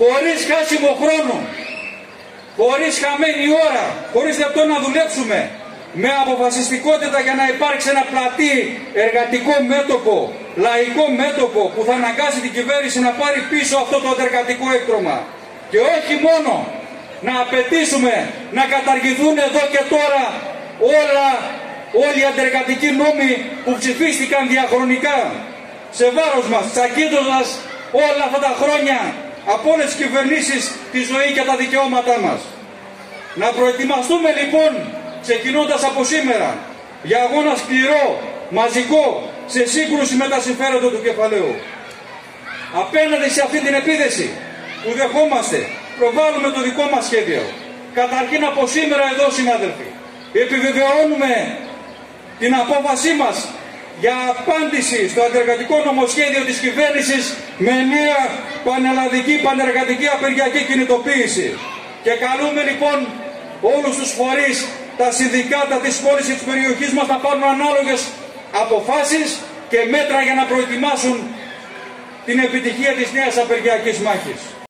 χωρίς χάσιμο χρόνο, χωρίς χαμένη ώρα, χωρίς λεπτό να δουλέψουμε, με αποφασιστικότητα για να υπάρξει ένα πλατή εργατικό μέτωπο, λαϊκό μέτωπο που θα αναγκάσει την κυβέρνηση να πάρει πίσω αυτό το εργατικό έκτρωμα. Και όχι μόνο να απαιτήσουμε να καταργηθούν εδώ και τώρα όλα, όλοι οι αντεργατικοί νόμοι που ψηφίστηκαν διαχρονικά σε βάρος μας, τσακίζοντας όλα αυτά τα χρόνια από όλες τις κυβερνήσεις τη ζωή και τα δικαιώματά μας. Να προετοιμαστούμε λοιπόν ξεκινώντας από σήμερα για αγώνα σκληρό, μαζικό, σε σύγκρουση με τα συμφέροντα του κεφαλαίου. Απέναντι σε αυτή την επίδεση που δεχόμαστε, προβάλλουμε το δικό μας σχέδιο. Καταρχήν από σήμερα εδώ συνάδελφοι, επιβεβαιώνουμε την απόφασή μας για απάντηση στο αντεργατικό νομοσχέδιο της κυβέρνησης με νέα πανελλαδική πανεργατική απεργιακή κινητοποίηση. Και καλούμε λοιπόν όλους τους φορείς, τα συνδικάτα της πόλης και της περιοχής μας να πάρουν ανάλογες αποφάσεις και μέτρα για να προετοιμάσουν την επιτυχία της νέας απεργιακής μάχης.